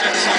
questions.